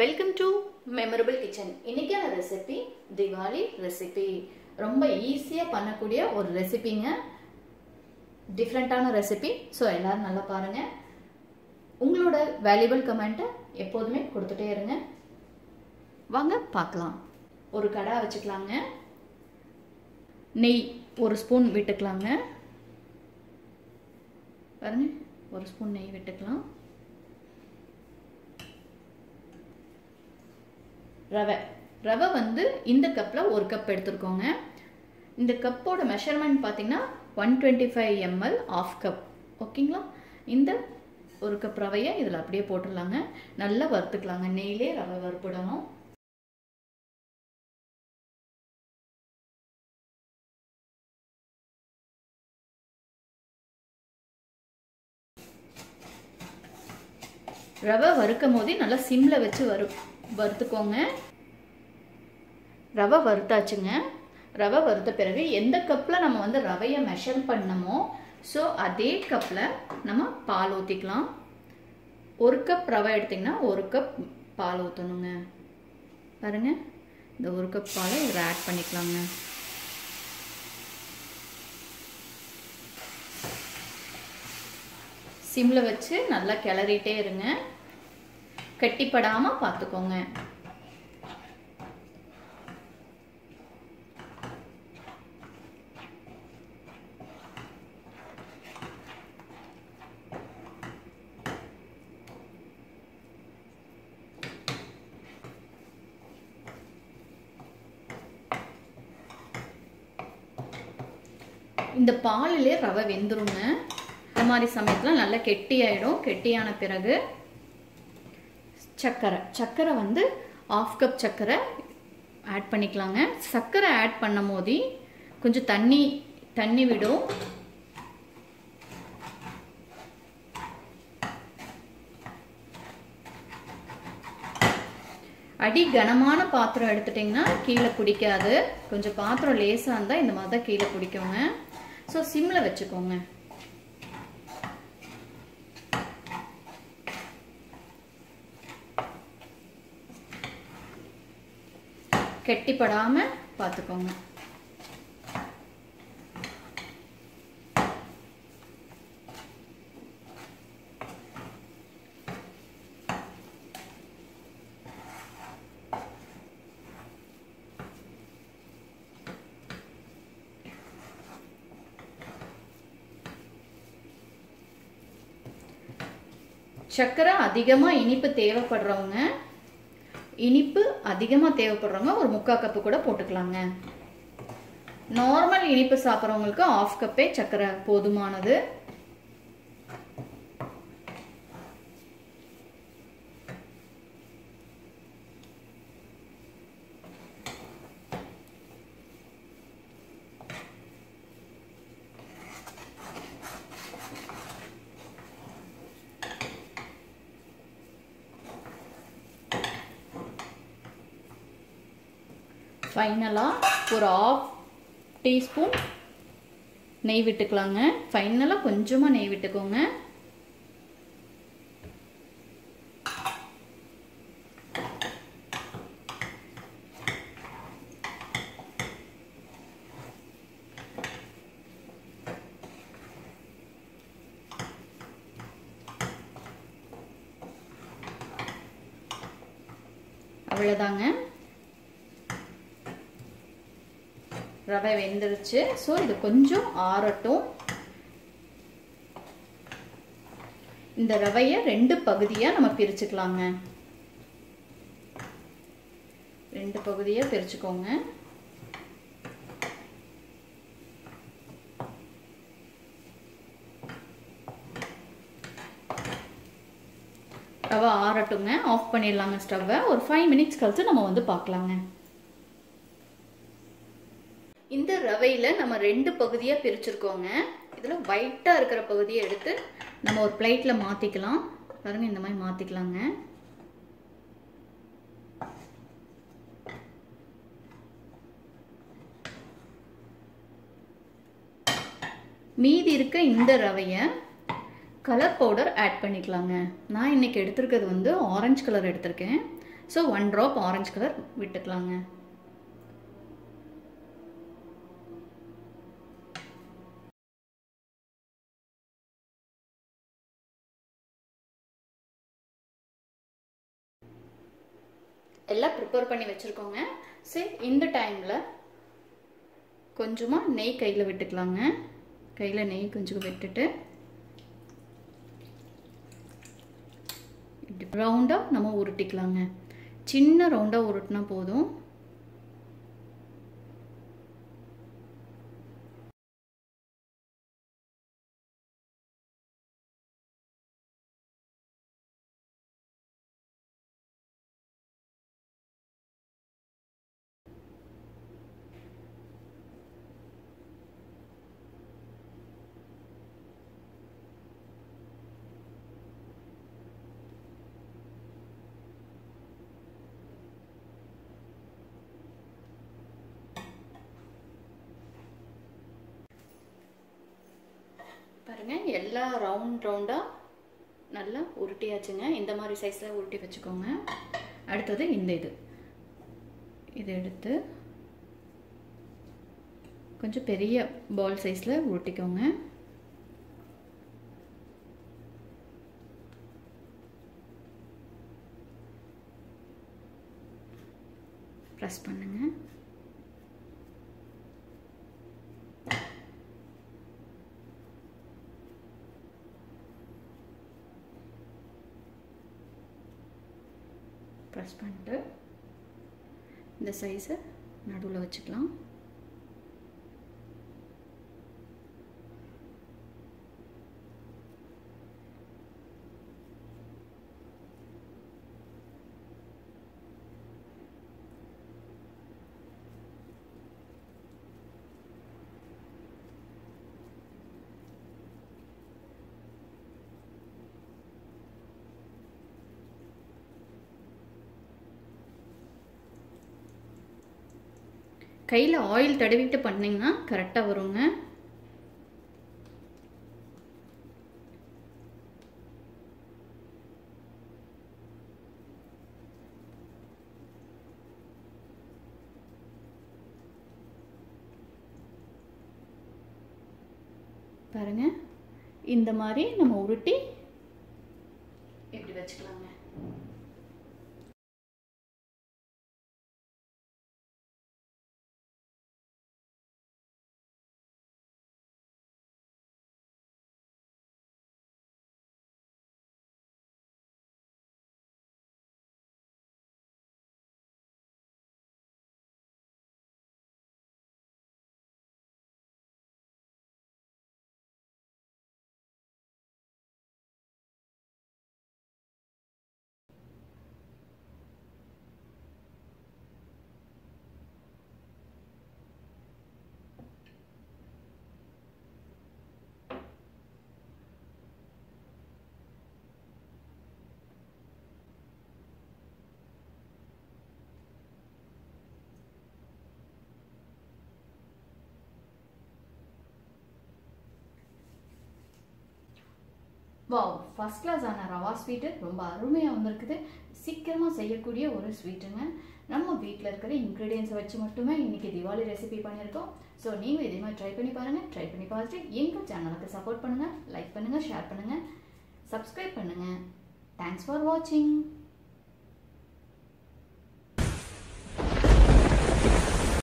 Welcome to memorable kitchen இன்னைக்கான recipe Diwali recipe ரொம்ப ஈஸியாக பண்ணக்கூடிய ஒரு ரெசிபிங்க டிஃப்ரெண்ட்டான ரெசிபி ஸோ எல்லோரும் நல்லா பாருங்கள் உங்களோட வேல்யூபிள் கமெண்ட்டை எப்போதுமே கொடுத்துட்டே இருங்க. வாங்க பார்க்கலாம். ஒரு கடா வச்சுக்கலாங்க. நெய் ஒரு ஸ்பூன் விட்டுக்கலாங்க. பாருங்க ஒரு ஸ்பூன் நெய் விட்டுக்கலாம். ரவை. ரவை வந்து இந்த கப்பில் ஒரு கப் எடுத்துருக்கோங்க. இந்த கப்போட மெஷர்மெண்ட் பார்த்தீங்கன்னா one twenty five ml of cup ஓகேங்களா இந்த ஒரு கப் ரவையை இதில் அப்படியே போட்டுடலாங்க. நல்லா வறுத்துக்கலாங்க. நெய்லே ரவை வறுப்பிடணும். ரவை வறுக்கும் போதே நல்லா சிம்மில் வச்சு வரும் வறுத்துக்கோங்க. ரவை வறுத்தாச்சுங்க. ரவை வறுத்த பிறகு எந்த கப்பில் நம்ம வந்து ரவையை மெஷர் பண்ணமோ ஸோ அதே கப்பில் நம்ம பால் ஊற்றிக்கலாம் ஒரு கப் ரவை எடுத்திங்கன்னா ஒரு கப் பால் ஊற்றணுங்க பாருங்க. இந்த ஒரு கப் பாலை இதில் ஆட் பண்ணிக்கலாங்க. சிம்மில் வச்சு நல்லா கிளறிட்டே இருங்க. கட்டிப்படாமல் பார்த்துக்கோங்க இந்த பாலிலே ரவை வெந்துருங்க. இந்த மாதிரி சமயத்தில் நல்லா கெட்டியாயிடும். கெட்டியான பிறகு சர்க்கரை சர்க்கரை வந்து ஆஃப் கப் சர்க்கரை ஆட் பண்ணிக்கலாங்க. சர்க்கரை ஆட் பண்ணும் போது கொஞ்சம் தண்ணி தண்ணி விடும். அடி கனமான பாத்திரம் எடுத்துட்டிங்கன்னா கீழே பிடிக்காது. கொஞ்சம் பாத்திரம் லேசாக இருந்தால் இந்த மாதிரி தான் கீழே பிடிக்குங்க. ஸோ சிம்மில் வச்சுக்கோங்க. கெட்டிப்படாமல் பார்த்துக்கோங்க சர்க்கரை அதிகமாக இனிப்பு தேவைப்படுறவங்க இனிப்பு அதிகமாக தேவைப்படுறவங்க ஒரு முக்கால் கப்பு கூட போட்டுக்கலாங்க. நார்மல் இனிப்பு சாப்பிட்றவங்களுக்கு ஆஃப் கப்பே சர்க்கரை போதுமானது. ஃபைனலாக ஒரு ஆஃப் டீஸ்பூன் நெய் விட்டுக்கலாங்க. ஃபைனலாக கொஞ்சமாக நெய் விட்டுக்கோங்க. அவ்வளோதாங்க ரவை வெந்துருச்சு. ஸோ இது கொஞ்சம் ஆறட்டும். இந்த ரவையை ரெண்டு பகுதியாக நம்ம பிரிச்சுக்கலாங்க. ரெண்டு பகுதியாக பிரிச்சுக்கோங்க. ரவை ஆறட்டுங்க. ஆஃப் பண்ணிடலாங்க ஸ்டவ்வை. ஒரு ஃபைவ் மினிட்ஸ் கழித்து நம்ம வந்து பார்க்கலாங்க. இந்த நம்ம ரெண்டு பகுதியாக பிரிச்சுருக்கோங்க. இதில் ஒயிட்டாக இருக்கிற பகுதியை எடுத்து நம்ம ஒரு பிளேட்டில் மாற்றிக்கலாம் பாருங்க இந்த மாதிரி மாற்றிக்கலாங்க மீதி இருக்க இந்த ரவையை கலர் பவுடர் ஆட் பண்ணிக்கலாங்க. நான் இன்னைக்கு எடுத்திருக்கிறது வந்து ஆரஞ்சு கலர் எடுத்திருக்கேன். So one drop orange colour விட்டுக்கலாங்க. ப்ரிப்பேர் பண்ணி வச்சுருக்கோங்க. சரி இந்த டைமில் கொஞ்சமாக நெய் கையில் விட்டுக்கலாங்க. கையில் நெய் கொஞ்சம் விட்டுட்டு இப்படி ரவுண்டாக நம்ம உருட்டிக்கலாங்க. சின்ன ரவுண்டாக உருட்டினா போதும். பாருங்க எல்லா ரவுண்ட் ரவுண்டாக நல்லா உருட்டியாச்சுங்க. இந்த மாதிரி சைஸில் உருட்டி வச்சுக்கோங்க. அடுத்தது இந்த இது. இதை எடுத்து கொஞ்சம் பெரிய பால் சைஸில் உருட்டிக்கோங்க. ப்ரெஸ் பண்ணுங்கள் ப்ரெஸ் பண்ணிட்டு இந்த சைஸை நடுவில் வச்சுக்கலாம். கையில் ஆயில் தடவிட்டு பண்ணிங்கன்னா கரெக்டாக வருங்க. பாருங்க. இந்த மாதிரி நம்ம உருட்டி இப்படி வச்சுக்கலாங்க வாவ் ஃபஸ்ட் கிளாஸான ஆன ரவா ஸ்வீட்டு ரொம்ப அருமையாக வந்திருக்குது. சீக்கிரமாக செய்யக்கூடிய ஒரு ஸ்வீட்டுங்க நம்ம வீட்டில் இருக்கிற இன்க்ரீடியன்ஸை வச்சு மட்டுமே இன்றைக்கி திவாலி ரெசிபி பண்ணியிருக்கோம். ஸோ நீங்கள் இதே மாதிரி ட்ரை பண்ணி பாருங்கள் ட்ரை பண்ணி பார்த்துட்டு எங்கள் சேனலுக்கு சப்போர்ட் பண்ணுங்கள் லைக் பண்ணுங்கள் ஷேர் பண்ணுங்கள் சப்ஸ்கிரைப் பண்ணுங்கள் தேங்க்ஸ் ஃபார் வாட்சிங்